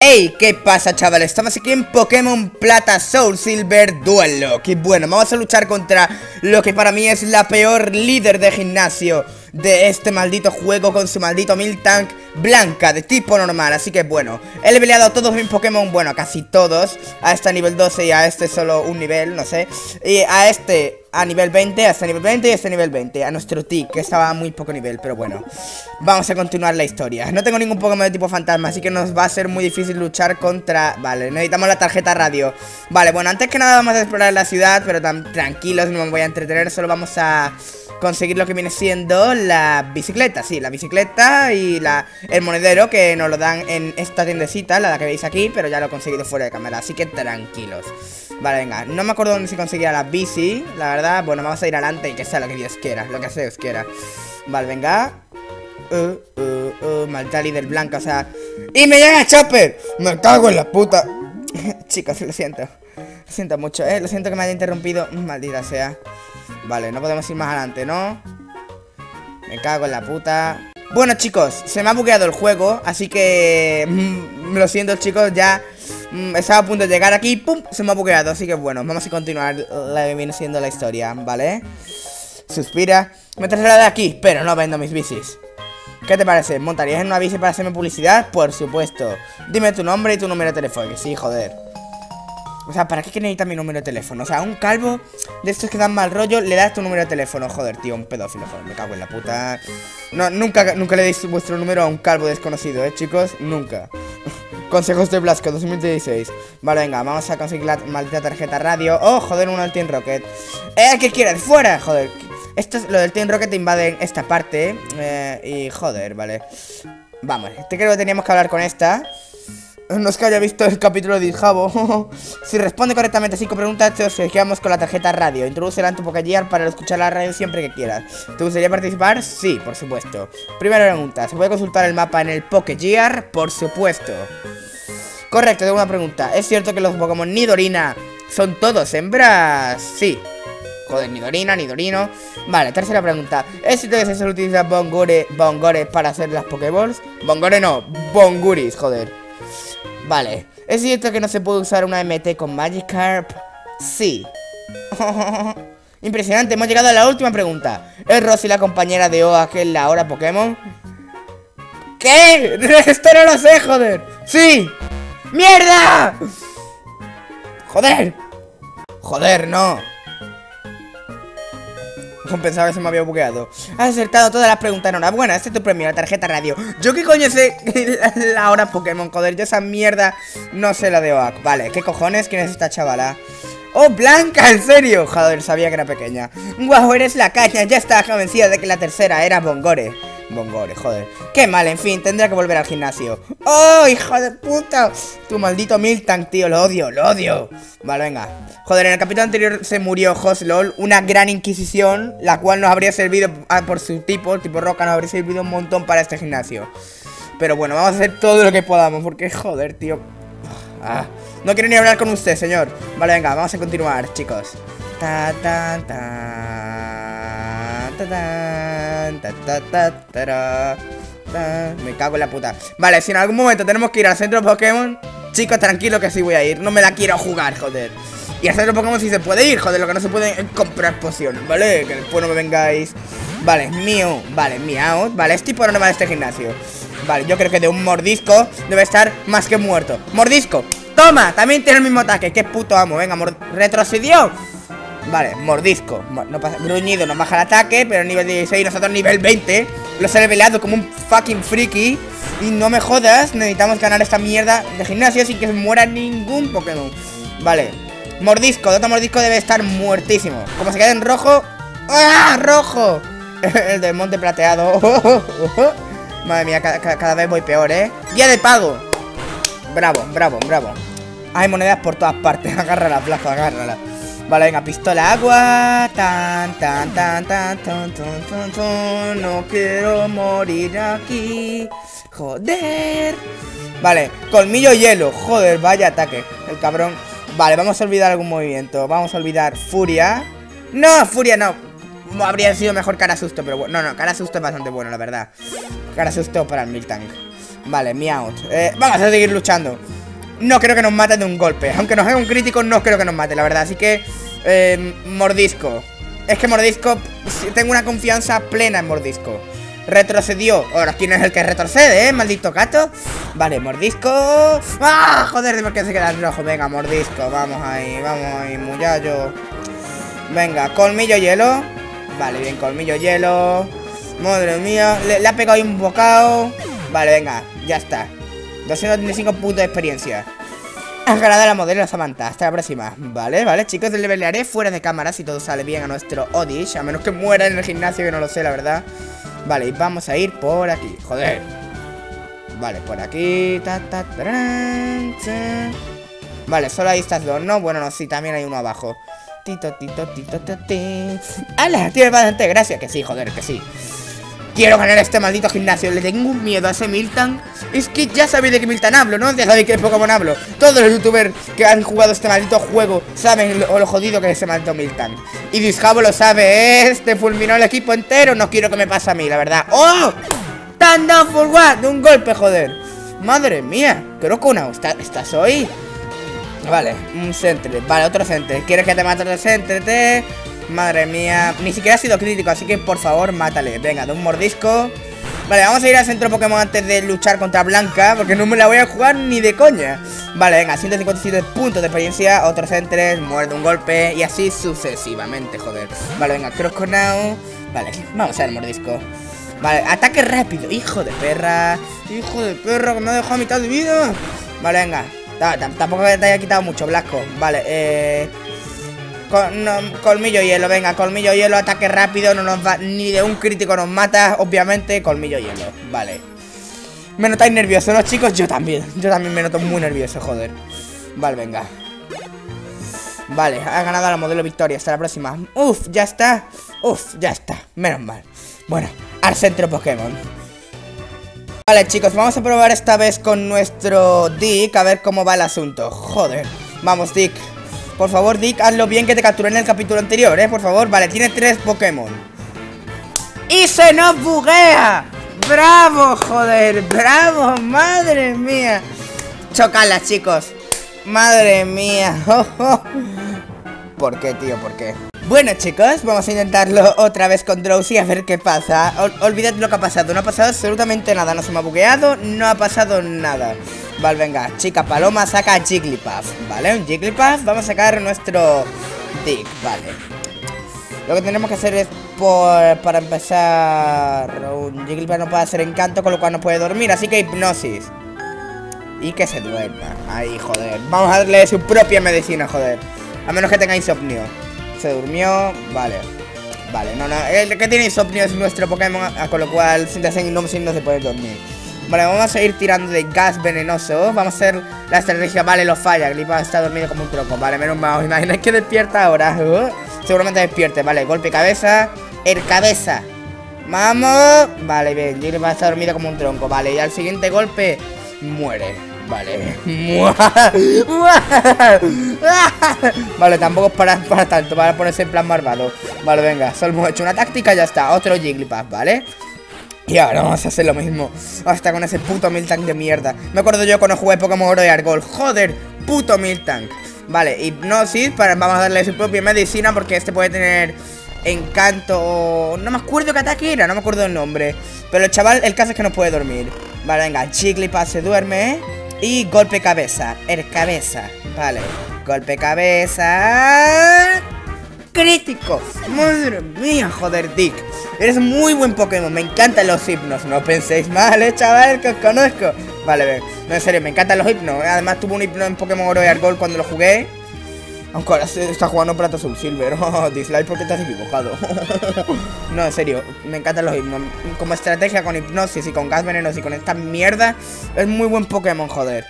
Hey, ¿qué pasa chavales? Estamos aquí en Pokémon Plata Soul Silver Duelo Que bueno, vamos a luchar contra lo que para mí es la peor líder de gimnasio de este maldito juego con su maldito Miltank blanca de tipo normal. Así que bueno, he leveleado a todos mis Pokémon, bueno, casi todos A este nivel 12 y a este solo un nivel, no sé Y a este a nivel 20, a este nivel 20 y a este nivel 20 A nuestro Tick, que estaba a muy poco nivel, pero bueno Vamos a continuar la historia. No tengo ningún Pokémon de tipo fantasma, así que nos va a ser muy difícil luchar contra... Vale, necesitamos la tarjeta radio. Vale, bueno, antes que nada vamos a explorar la ciudad Pero tan tranquilos, no me voy a entretener Solo vamos a conseguir lo que viene siendo la bicicleta, sí, la bicicleta y la, el monedero que nos lo dan en esta tiendecita, la que veis aquí, pero ya lo he conseguido fuera de cámara, así que tranquilos. Vale, venga, no me acuerdo dónde se conseguía la bici, la verdad, bueno, vamos a ir adelante y que sea lo que Dios quiera, lo que Dios quiera. Vale, venga. Uh, uh, uh, maldita líder blanca, o sea... ¡Y me llega Chopper! ¡Me cago en la puta! Chicos, lo siento. Lo siento mucho, eh. Lo siento que me haya interrumpido. Maldita sea. Vale, no podemos ir más adelante, ¿no? Me cago en la puta Bueno chicos, se me ha bugueado el juego Así que... Mm, lo siento chicos, ya... Mm, estaba a punto de llegar aquí ¡Pum! Se me ha bugueado, así que bueno Vamos a continuar la que viene siendo la historia, ¿vale? Suspira Me de aquí, pero no vendo mis bicis ¿Qué te parece? ¿Montarías en una bici para hacerme publicidad? Por supuesto Dime tu nombre y tu número de teléfono Sí, joder o sea, ¿para qué necesita mi número de teléfono? O sea, un calvo de estos que dan mal rollo le das tu número de teléfono. Joder, tío, un pedófilo, joder, me cago en la puta. No, nunca, nunca le deis vuestro número a un calvo desconocido, ¿eh, chicos? Nunca. Consejos de Blasco 2016. Vale, venga, vamos a conseguir la maldita tarjeta radio. Oh, joder, un Team Rocket. ¡Eh, qué quieres! ¡Fuera! Joder. Esto es lo del Team Rocket invade en esta parte. Eh, y joder, vale. Vamos, te creo que teníamos que hablar con esta. No es que haya visto el capítulo de Jabo. si responde correctamente a 5 preguntas, te quedamos con la tarjeta radio. Introducela en tu Pokégear para escuchar la radio siempre que quieras. ¿Te gustaría participar? Sí, por supuesto. Primera pregunta, ¿se puede consultar el mapa en el Pokégear? Por supuesto. Correcto, tengo una pregunta. ¿Es cierto que los Pokémon Nidorina son todos hembras? Sí. Joder, Nidorina, Nidorino. Vale, tercera pregunta. ¿Es cierto que se suele utilizar Bongore, Bongore para hacer las Pokéballs? Bongore no, Bonguris, joder. Vale. ¿Es cierto que no se puede usar una MT con Magikarp? Sí. Impresionante, hemos llegado a la última pregunta. ¿Es Rosy la compañera de Oak en la hora Pokémon? ¿Qué? Esto no lo sé, joder. ¡Sí! ¡Mierda! ¡Joder! Joder, no. Pensaba que se me había bugueado Has acertado todas las preguntas, enhorabuena Este es tu premio, la tarjeta radio ¿Yo qué coño sé la hora Pokémon? Joder, yo esa mierda no sé la de Oak Vale, ¿qué cojones? ¿Quién es esta chavala? ¡Oh, Blanca! ¿En serio? Joder, sabía que era pequeña Guau, eres la caña Ya estaba convencida de que la tercera era Bongore Bongore, joder. Qué mal, en fin, tendré que volver al gimnasio. ¡Oh, hijo de puta! Tu maldito Miltank, tío, lo odio, lo odio. Vale, venga. Joder, en el capítulo anterior se murió Hoslol, una gran inquisición, la cual nos habría servido ah, por su tipo, tipo roca, nos habría servido un montón para este gimnasio. Pero bueno, vamos a hacer todo lo que podamos, porque joder, tío. Ah, no quiero ni hablar con usted, señor. Vale, venga, vamos a continuar, chicos. Ta, ta, ta. Me cago en la puta Vale, si en algún momento tenemos que ir al centro Pokémon Chicos, tranquilo que sí voy a ir No me la quiero jugar, joder Y al centro Pokémon sí se puede ir, joder Lo que no se puede es comprar pociones, ¿vale? Que después no me vengáis Vale, mío, vale, miau Vale, es tipo normal este gimnasio Vale, yo creo que de un mordisco debe estar más que muerto ¡Mordisco! ¡Toma! También tiene el mismo ataque ¡Qué puto amo! Venga, retrocedió Vale, mordisco. No Gruñido nos baja el ataque Pero nivel 16, nosotros nivel 20 Los he revelado como un fucking friki. Y no me jodas, necesitamos ganar esta mierda de gimnasio Sin que muera ningún Pokémon. Vale, mordisco, otro mordisco debe estar muertísimo. Como se queda en rojo ¡Ah, rojo! el del monte plateado. Madre mía, cada, vez voy peor, ¿eh? Día de pago. Bravo, bravo, bravo. Hay monedas por todas partes. Agarra la plaza, agárrala Vale, venga, pistola agua. Tan, tan, tan, tan, tan, tan, tan, tan. No quiero morir aquí. Joder. Vale, colmillo hielo. Joder, vaya ataque. El cabrón. Vale, vamos a olvidar algún movimiento. Vamos a olvidar furia. No, furia no. Habría sido mejor cara susto, pero bueno. No, no, cara susto es bastante bueno, la verdad. Cara susto para el Miltank. Vale, Meowth. Eh, vamos a seguir luchando. No creo que nos maten de un golpe. Aunque nos haga un crítico, no creo que nos mate, la verdad. Así que, eh, mordisco. Es que mordisco, tengo una confianza plena en mordisco. Retrocedió. Ahora, ¿quién es el que retrocede, eh? Maldito gato. Vale, mordisco. ¡Ah! Joder, ¿por qué se queda rojo? Venga, mordisco. Vamos ahí, vamos ahí, muchacho. Venga, colmillo hielo. Vale, bien, colmillo hielo. Madre mía, le, ha pegado ahí un bocado. Vale, venga, ya está. 235 puntos de experiencia. Has ganado la modelo Samantha. Hasta la próxima. Vale, vale, chicos, le pelearé fuera de cámara si todo sale bien a nuestro Odish. A menos que muera en el gimnasio, que no lo sé, la verdad. Vale, y vamos a ir por aquí. Joder. Vale, por aquí. Vale, solo hay estas dos, ¿no? Bueno, no, sí, también hay uno abajo. Tito, tito, tito, tito, ¡Hala! Tiene bastante gracia. Que sí, joder, que sí. Quiero ganar este maldito gimnasio. Le tengo un miedo a ese Milton. Es que ya sabéis de qué Milton hablo, ¿no? Ya sabéis que Pokémon hablo. Todos los youtubers que han jugado este maldito juego saben lo, lo jodido que es ese maldito Milton. Y Disjabo lo sabe. Este fulminó el equipo entero. No quiero que me pase a mí, la verdad. ¡Oh! ¡Tan down for what! De un golpe, joder. Madre mía. Que una. ¿Estás hoy? Vale, un centre. Vale, otro centre. ¿Quieres que te mate otro centre? Madre mía. Ni siquiera ha sido crítico, así que por favor, mátale. Venga, de un mordisco. Vale, vamos a ir al centro Pokémon antes de luchar contra Blanca Porque no me la voy a jugar ni de coña Vale, venga, 157 puntos de experiencia Otro centre, muerde un golpe Y así sucesivamente, joder Vale, venga, Cross Now Vale, vamos a ver mordisco Vale, ataque rápido, hijo de perra Hijo de perra, que me ha dejado a mitad de vida Vale, venga Tampoco te haya quitado mucho, Blasco Vale, eh colmillo hielo, venga, colmillo hielo, ataque rápido, no nos va, ni de un crítico nos mata, obviamente, colmillo hielo, vale. Me notáis nervioso, ¿no, chicos? Yo también, yo también me noto muy nervioso, joder. Vale, venga. Vale, ha ganado la modelo victoria, hasta la próxima. Uf, ya está, uf, ya está, menos mal. Bueno, al centro Pokémon. Vale, chicos, vamos a probar esta vez con nuestro Dick, a ver cómo va el asunto. Joder, vamos, Dick. Por favor, Dick, hazlo bien que te capturé en el capítulo anterior, ¿eh? Por favor, vale, tiene tres Pokémon ¡Y se nos buguea! ¡Bravo, joder! ¡Bravo! ¡Madre mía! Chocala, chicos ¡Madre mía! ¿Por qué, tío? ¿Por qué? Bueno, chicos, vamos a intentarlo otra vez con Drowsy a ver qué pasa Olvidad lo que ha pasado, no ha pasado absolutamente nada No se me ha bugueado, no ha pasado nada Vale, venga, chica paloma saca Jigglypuff Vale, un Jigglypuff, vamos a sacar nuestro Dick, vale. Lo que tenemos que hacer es por, para empezar Un Jigglypuff no puede hacer encanto, con lo cual no puede dormir Así que hipnosis. Y que se duerma, ahí, joder. Vamos a darle su propia medicina, joder. A menos que tenga insomnio. Se durmió, vale. Vale, no, no, el que tiene insomnio es nuestro Pokémon Con lo cual, si te hacen hipnosis no se puede dormir Vale, vamos a ir tirando de gas venenoso. Vamos a hacer la estrategia, vale, lo falla. Glipa está dormido como un tronco, vale, menos mal. Imagináis que despierta ahora. Seguramente despierte, vale, golpe cabeza El cabeza. Vamos, vale, bien, Glipa está dormido como un tronco Vale, y al siguiente golpe Muere, vale. Vale, tampoco es para, para tanto Para ponerse en plan malvado. Vale, venga, solo hemos hecho una táctica y ya está Otro Jigglypuff, ¿vale? Y ahora vamos a hacer lo mismo. Hasta con ese puto Miltank de mierda. Me acuerdo yo cuando jugué Pokémon Oro y Argol. Joder, puto Miltank Vale, hipnosis, para, vamos a darle su propia medicina Porque este puede tener encanto No me acuerdo qué ataque era, no me acuerdo el nombre. Pero el chaval, el caso es que no puede dormir. Vale, venga, Jigglypuff se duerme Y golpe cabeza, el cabeza. Vale, golpe cabeza. Crítico. Madre mía, joder, Dick Eres muy buen Pokémon, me encantan los hipnos. No penséis mal, eh, chaval, que os conozco. Vale, ven, no, en serio, me encantan los hipnos. Además tuve un hipno en Pokémon Oro y Argol cuando lo jugué. Aunque ahora se está jugando Plata Silver. Oh, Dislike porque estás equivocado. No, en serio, me encantan los hipnos. Como estrategia con hipnosis y con gas venenos y con esta mierda Es muy buen Pokémon, joder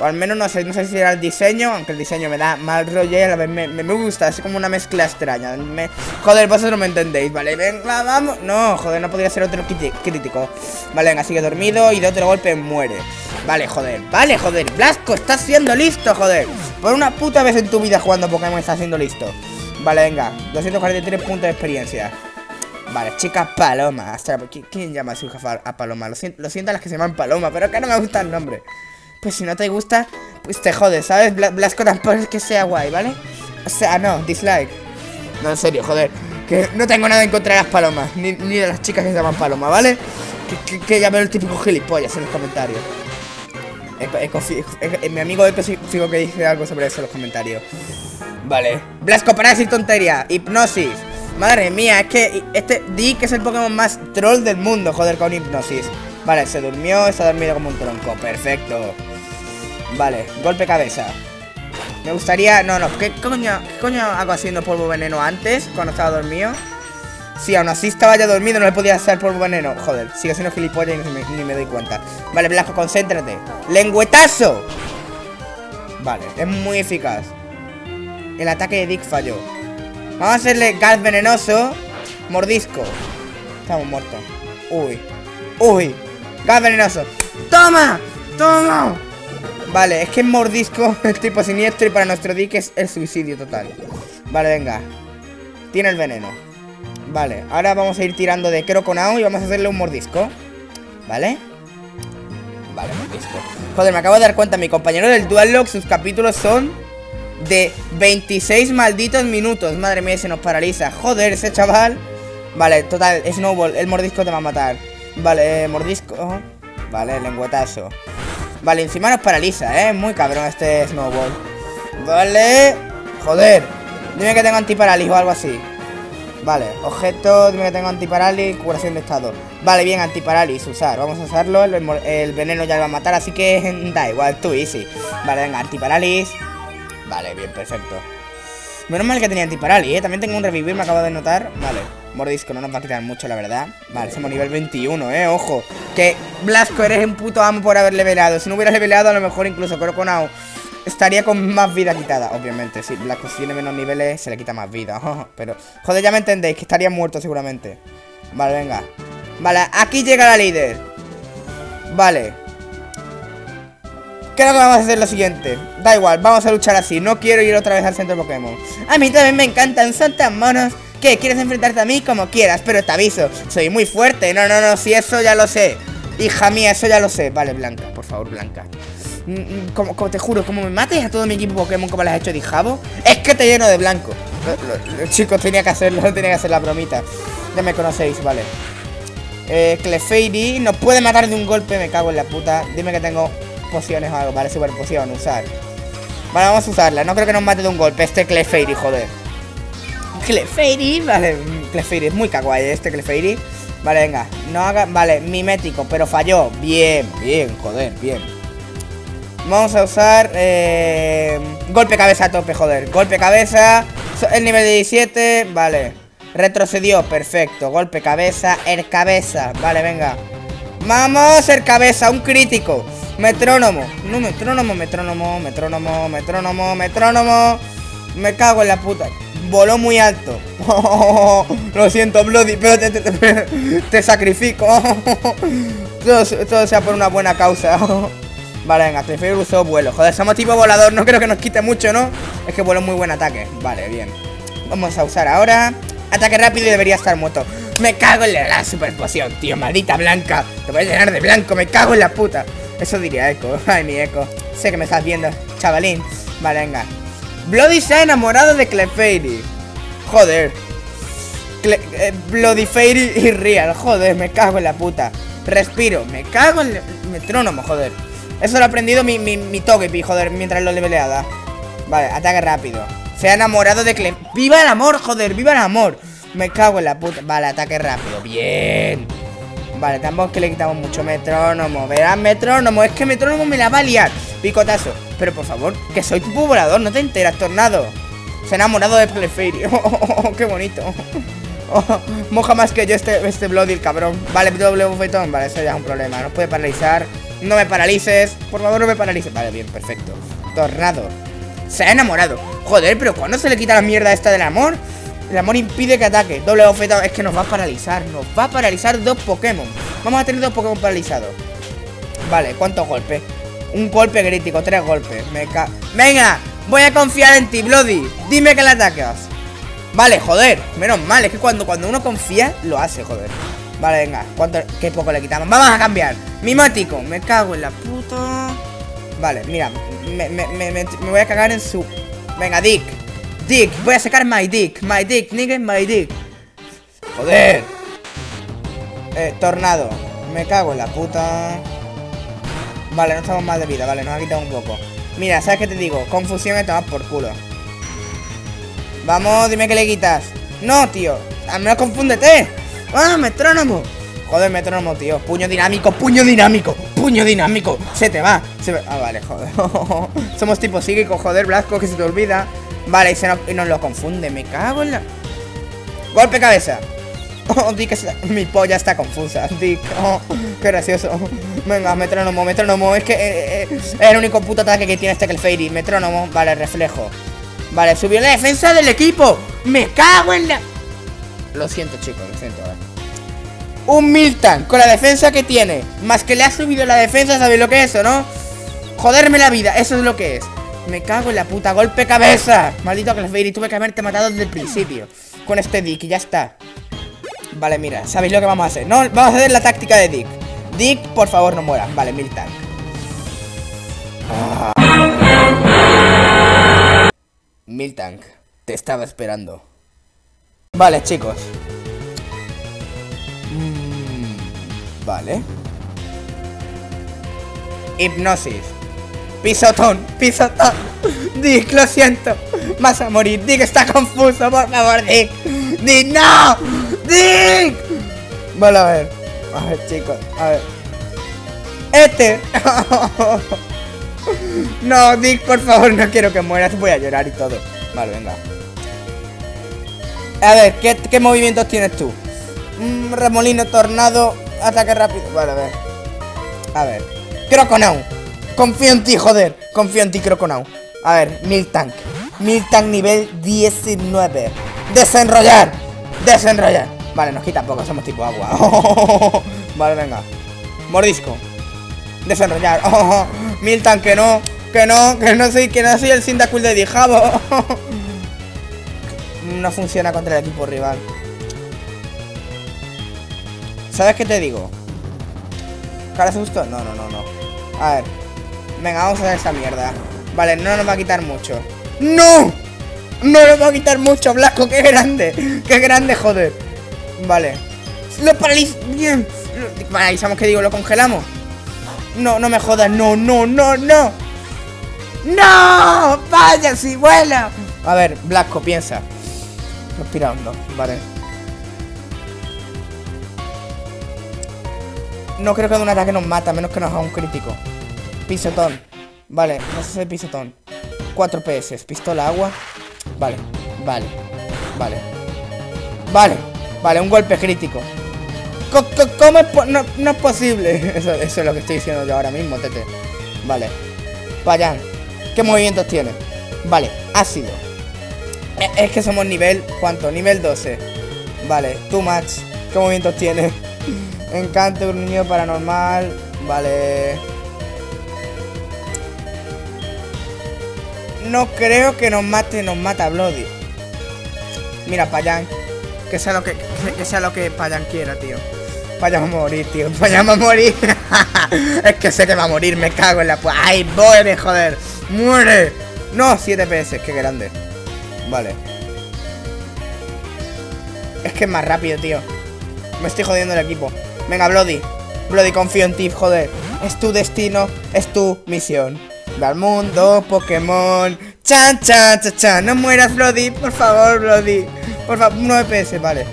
o al menos no sé, no sé si era el diseño, aunque el diseño me da mal rollo y a la vez me, me, gusta, es como una mezcla extraña. Joder, vosotros me entendéis, ¿vale? Venga, vamos. No, joder, no podría ser otro crítico. Vale, venga, sigue dormido y de otro golpe muere. Vale, joder, vale, joder. Blasco, estás siendo listo, joder. Por una puta vez en tu vida jugando Pokémon estás siendo listo. Vale, venga, 243 puntos de experiencia. Vale, chica Paloma. Ostras, ¿quién llama a su hija a Paloma? Lo siento, lo siento a las que se llaman Paloma, pero que no me gusta el nombre. Pues si no te gusta, pues te jodes, ¿sabes? Blasco tampoco es que sea guay, ¿vale? O sea, no, dislike. No, en serio, joder. Que no tengo nada en contra de las palomas, ni, de las chicas que se llaman Paloma, ¿vale? Que, que, llame el típico gilipollas en los comentarios. mi amigo Eco fijo que dice algo sobre eso en los comentarios. Vale. Blasco, para decir tontería. Hipnosis. Madre mía, es que este Dick es el Pokémon más troll del mundo, joder, con hipnosis. Vale, se durmió, está dormido como un tronco. Perfecto. Vale, golpe cabeza. Me gustaría... No, no, ¿qué coño, ¿qué coño hago haciendo polvo veneno antes? Cuando estaba dormido. Sí, aún así estaba ya dormido, no le podía hacer polvo veneno. Joder, sigue siendo gilipollas y ni me, doy cuenta. Vale, Blasco, concéntrate. ¡Lengüetazo! Vale, es muy eficaz. El ataque de Dick falló. Vamos a hacerle gas venenoso. Mordisco. Estamos muertos. Uy. Uy. Gas venenoso. ¡Toma! ¡Toma! Vale, es que mordisco es tipo siniestro y para nuestro Dick es el suicidio total. Vale, venga. Tiene el veneno. Vale, ahora vamos a ir tirando de Croconao y vamos a hacerle un mordisco. ¿Vale? Vale, mordisco. Joder, me acabo de dar cuenta, mi compañero del Dual sus capítulos son de 26 malditos minutos. Madre mía, se nos paraliza. Joder, ese chaval. Vale, total, Snowball, el mordisco te va a matar. Vale, eh, mordisco. Vale, lengüetazo. Vale, encima nos paraliza, ¿eh? Muy cabrón este Snowball. Vale. Joder. Dime que tengo antiparálisis o algo así. Vale, objeto, dime que tengo antiparálisis, curación de estado. Vale, bien, antiparálisis, usar. Vamos a usarlo, el, veneno ya lo va a matar, así que da igual, tú easy. Vale, venga, antiparálisis. Vale, bien, perfecto. Menos mal que tenía antiparálisis, ¿eh? También tengo un revivir, me acabo de notar. Vale, mordisco, no nos va a quitar mucho, la verdad. Vale, somos nivel 21, ¿eh? Ojo. Que Blasco, eres un puto amo por haber leveleado. Si no hubieras leveleado, a lo mejor incluso Croconao estaría con más vida quitada. Obviamente, si Blasco tiene menos niveles, se le quita más vida. Pero, joder, ya me entendéis, que estaría muerto seguramente. Vale, venga. Vale, aquí llega la líder. Vale. Creo que vamos a hacer lo siguiente Da igual, vamos a luchar así No quiero ir otra vez al centro Pokémon A mí también me encantan, son tan monos ¿Qué? ¿Quieres enfrentarte a mí? Como quieras, pero te aviso Soy muy fuerte, no, no, no, si eso ya lo sé Hija mía, eso ya lo sé Vale, Blanca, por favor, Blanca mm, mm, como, como, te juro, como me mates a todo mi equipo Pokémon como les has hecho de Jabo Es que te lleno de blanco Chicos, tenía que hacerlo, tenía que hacer la bromita Ya me conocéis, vale eh, Clefairy nos puede matar de un golpe, me cago en la puta Dime que tengo pociones o algo, vale, super poción, usar. Vale, vamos a usarla. No creo que nos mate de un golpe este Clefairy, joder. Clefairy, vale, Clefairy, es muy kawaii este Clefairy. Vale, venga, no haga, vale, mimético, pero falló. Bien, bien, joder, bien. Vamos a usar eh, golpe cabeza a tope, joder. Golpe cabeza, el nivel de 17, vale. Retrocedió, perfecto. Golpe cabeza, el cabeza, vale, venga. Vamos, el cabeza, un crítico. Metrónomo. No, metrónomo, metrónomo, metrónomo, metrónomo, metrónomo. Me cago en la puta. Voló muy alto. lo siento, Bloody, pero te, sacrifico. todo, sea por una buena causa. vale, venga, prefiero usar vuelo. Joder, somos tipo volador, no creo que nos quite mucho, ¿no? Es que vuelo muy buen ataque. Vale, bien. Vamos a usar ahora. Ataque rápido y debería estar muerto. Me cago en la, super poción, tío, maldita blanca. Te voy a llenar de blanco, me cago en la puta. Eso diría Echo. Ay, mi Echo. Sé que me estás viendo, chavalín. Vale, venga. Bloody se ha enamorado de Clefairy. Joder. Eh, Bloody Fairy y Real. Joder, me cago en la puta. Respiro. Me cago en el metrónomo, joder. Eso lo ha aprendido mi, mi, mi Togepi, joder, mientras lo leveleada. Vale, ataque rápido. Se ha enamorado de Clef... ¡Viva el amor, joder! ¡Viva el amor! Me cago en la puta. Vale, ataque rápido. Bien. Vale, tampoco que le quitamos mucho metrónomo Verás, metrónomo, es que metrónomo me la va a liar. Picotazo, pero por favor, que soy tipo volador, no te enteras, tornado. Se ha enamorado de Clefairy oh, qué bonito. Oh, Moja más que yo este, este Bloody, el cabrón. Vale, doble bufetón, vale, eso ya es un problema. Nos puede paralizar, no me paralices. Por favor, no me paralices, vale, bien, perfecto. Tornado. Se ha enamorado. Joder, pero ¿cuándo se le quita la mierda esta del amor? El amor impide que ataque. Doble bofeta. Es que nos va a paralizar. Nos va a paralizar dos Pokémon. Vamos a tener dos Pokémon paralizados. Vale, ¿cuántos golpes? Un golpe crítico, tres golpes. Me. ¡Venga! Voy a confiar en ti, Bloody. Dime que le atacas. Vale, joder, menos mal, es que cuando, cuando uno confía, lo hace, joder Vale, venga, ¿cuánto, qué poco le quitamos? Vamos a cambiar, mimático, me cago en la puta Vale, mira, me, me, me, me voy a cagar en su... Venga, Dick Dick, voy a sacar my dick. My dick, nigga, my dick. Joder. Eh, tornado. Me cago en la puta. Vale, no estamos más de vida, vale, nos ha quitado un poco. Mira, ¿sabes qué te digo? Confusión me tomas por culo. Vamos, dime que le quitas. No, tío, al menos confúndete. ¡Ah, metrónomo! Joder, metrónomo, tío. Puño dinámico, puño dinámico Puño dinámico. Se te va se Ah, vale, joder. Somos tipo psíquico, joder, Blasco, que se te olvida Vale, y, se nos, y nos lo confunde Me cago en la... Golpe cabeza. Oh, Dick, mi polla está confusa Dick, oh, qué gracioso. Venga, metrónomo, metrónomo Es que eh, eh, es el único puto ataque que tiene este que el Fairy Metrónomo, vale, reflejo. Vale, subió la defensa del equipo. Me cago en la... Lo siento, chicos, lo siento eh. Un Miltan con la defensa que tiene. Más que le ha subido la defensa, ¿sabéis lo que es eso, no? Joderme la vida, eso es lo que es Me cago en la puta, golpe cabeza. Maldito que el Fairy, tuve que haberte matado desde el principio. Con este Dick y ya está. Vale, mira, ¿sabéis lo que vamos a hacer? No, vamos a hacer la táctica de Dick. Dick, por favor, no muera Vale, Miltank ah. Miltank, te estaba esperando. Vale, chicos. Mm, Vale. Hipnosis Pisotón, pisotón. Dick, lo siento. Vas a morir, Dick está confuso, por favor, Dick Dick, no. Dick Vale, a ver. A ver, chicos, a ver. Este. No, Dick, por favor, no quiero que mueras. Voy a llorar y todo. Vale, venga. A ver, ¿qué, qué movimientos tienes tú? Mm, remolino, tornado, ataque rápido. Vale, a ver. A ver. Croconau Confío en ti, joder. Confío en ti, Croconau. A ver, Miltank Miltank nivel 19 Desenrollar. Desenrollar. Vale, nos quita poco, somos tipo agua. Vale, venga. Mordisco. Desenrollar. Miltank, que no Que no, que no soy, que no soy el Sindacuil de Dijabo. No funciona contra el equipo rival. ¿Sabes qué te digo? ¿Cara susto? No, no, no, no. A ver Venga, vamos a hacer esa mierda Vale, no nos va a quitar mucho ¡No! No nos va a quitar mucho, Blasco, qué grande Qué grande, joder Vale Lo paralizamos Bien paralizamos, ¿qué digo? ¿Lo congelamos? No, no me jodas No, no, no, no ¡No! ¡Vaya, si vuela! A ver, Blasco, piensa Respira hondo, vale No creo que de un ataque nos mata, menos que nos haga un crítico Pisotón. Vale, no sé si pisotón. 4 PS, pistola agua. Vale, vale, vale. Vale, vale, un golpe crítico. ¿Cómo es no, es posible? Eso, es lo que estoy diciendo yo ahora mismo, tete. Vale. Vayan ¿Qué movimientos tiene? Vale, ácido. E, Es que somos nivel, ¿cuánto? Nivel 12 Vale, too much. ¿Qué movimientos tiene? Encanto, un niño paranormal. Vale No creo que nos mate, nos mata Bloody. Mira, Payan. Que sea lo que, que sea lo que Payan quiera, tío. Payan va a morir, tío. Payan va a morir. es que sé que va a morir, me cago en la ¡Ay, muere, joder! ¡Muere! No, 7 PS, qué grande. Vale. Es que es más rápido, tío. Me estoy jodiendo el equipo. Venga, Bloody. Bloody, confío en ti, joder. Es tu destino, es tu misión al mundo, Pokémon. Chan, chan, chan, chan. No mueras, Bloody. Por favor, Bloody. Por favor, 9 PS, vale.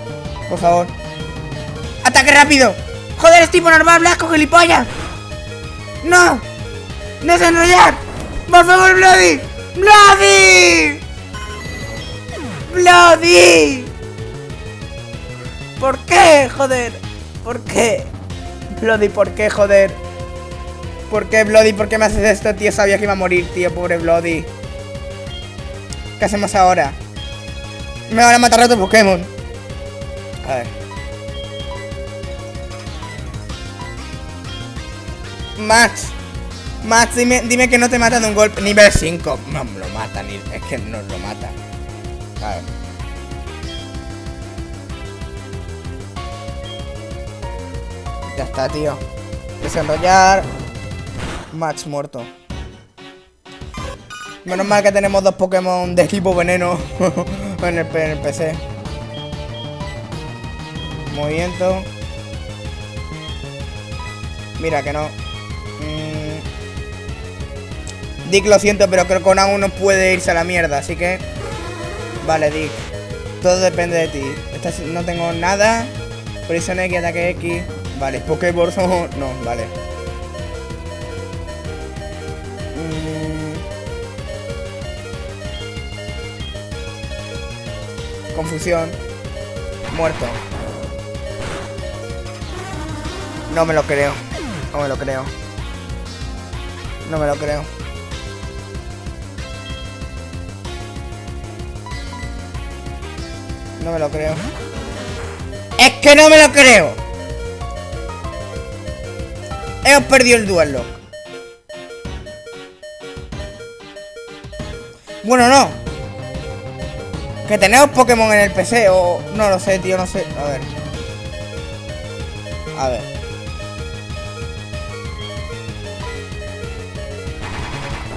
Por favor. ¡Ataque rápido! ¡Joder, es tipo normal, Blasco, gilipollas! ¡No! ¡Desenrollar! ¡Por favor, Bloody! ¡Bloody! ¡Bloody! ¿Por qué, joder? ¿Por qué? Bloody, ¿por qué, joder? ¿Por qué, Bloody? ¿Por qué me haces esto, tío? Sabía que iba a morir, tío, pobre Bloody. ¿Qué hacemos ahora? Me van a matar a otro Pokémon. A ver. Max. Max, dime, dime que no te mata de un golpe. Nivel 5. No, lo mata, ni, es que no lo mata. A ver. Ya está, tío. Desenrollar. Match muerto. Menos mal que tenemos dos Pokémon de tipo veneno en, el, PC. Movimiento. Mira que no. Mm. Dick, lo siento, pero creo que con aún no puede irse a la mierda, así que... Vale, Dick. Todo depende de ti. no tengo nada. Prisión X, ataque X. Vale, Pokéball No, vale. Confusión. Muerto. No me lo creo. No me lo creo. No me lo creo. No me lo creo. ¡Es que no me lo creo! Hemos perdido el duelo. Bueno, no. Que tenemos Pokémon en el PC o... No lo sé, tío, no sé. A ver. A ver.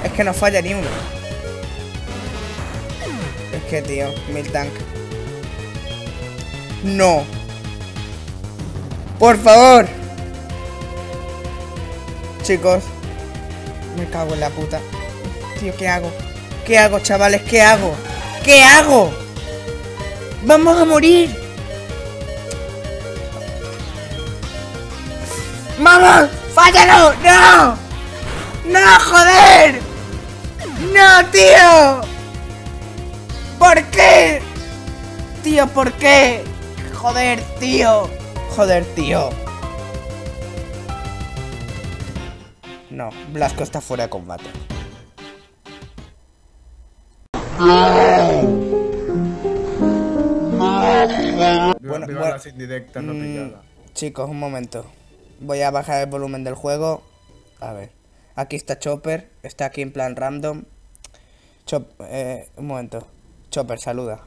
Es que no falla ni uno. Es que, tío, Miltank. No. Por favor. Chicos. Me cago en la puta. Tío, ¿qué hago? ¿Qué hago, chavales? ¿Qué hago? ¿Qué hago? ¡Vamos a morir! ¡Vamos! ¡Fállalo! ¡No! ¡No, joder! ¡No, tío! ¿Por qué? Tío, ¿por qué? Joder, tío. Joder, tío. No, Blasco está fuera de combate. Bueno, bueno mm, chicos, un momento. Voy a bajar el volumen del juego. A ver. Aquí está Chopper. Está aquí en plan random. Chop, eh, un momento. Chopper, saluda.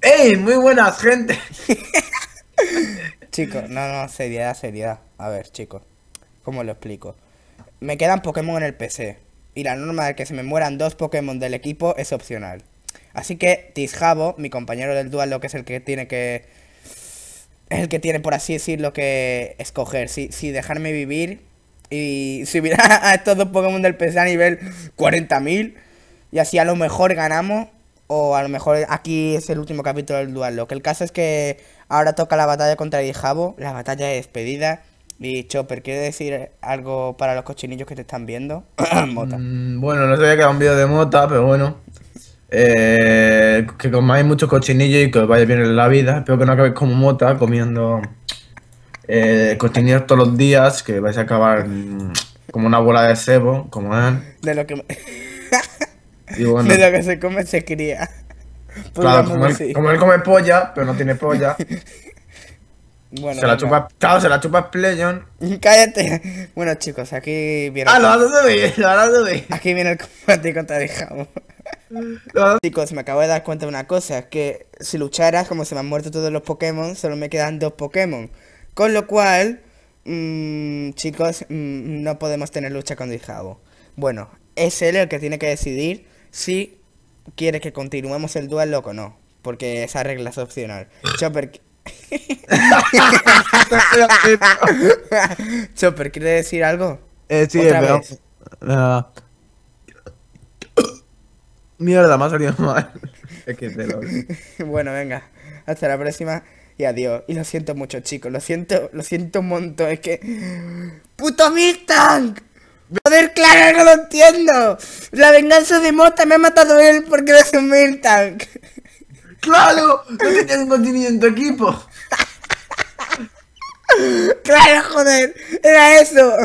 ¡Ey! Muy buenas, gente. chicos, no, no, seriedad, seriedad. A ver, chicos. ¿Cómo lo explico? Me quedan Pokémon en el PC. Y la norma de que se me mueran dos Pokémon del equipo es opcional. Así que Tishabo, mi compañero del dual, lo que es el que tiene que... El que tiene, por así decirlo, que escoger. Si, si dejarme vivir y subir a estos dos Pokémon del PC a nivel 40.000. Y así a lo mejor ganamos. O a lo mejor aquí es el último capítulo del dual. Lo que el caso es que ahora toca la batalla contra Dijabo. La batalla de despedida. Y Chopper, ¿quiere decir algo para los cochinillos que te están viendo? Mota. Mm, bueno, no sabía que era un vídeo de Mota, pero bueno. Eh, que comáis muchos cochinillos y que os vaya bien en la vida. Espero que no acabéis como Mota comiendo eh, cochinillos todos los días, que vais a acabar mm, como una bola de cebo, como él. De lo que... de lo que se come se cría. Claro, como él, come polla, pero no tiene polla. Bueno, se la chupa, claro, se la chupa Spleyon. Cállate. Bueno, chicos, aquí viene. Ah, lo vas a subir, lo vas a subir. Aquí viene el combate contra el chicos, me acabo de dar cuenta de una cosa: que si lucharas, como se me han muerto todos los Pokémon, solo me quedan dos Pokémon. Con lo cual, mmm, chicos, mmm, no podemos tener lucha con Dijabo. Bueno, es él el que tiene que decidir si quiere que continuemos el duelo o no. Porque esa regla es opcional. Chopper. Chopper, ¿quiere decir algo? Eh, sí, pero... Mierda, me ha salido mal. es que te lo... bueno, venga. Hasta la próxima y adiós. Y lo siento mucho, chicos. Lo siento, lo siento un montón. Es que. ¡Puto Miltank! Joder, claro, no lo entiendo. La venganza de Mota me ha matado él porque es un Miltank. ¡Claro! No tenías un continuo en tu equipo. ¡Claro, joder! ¡Era eso!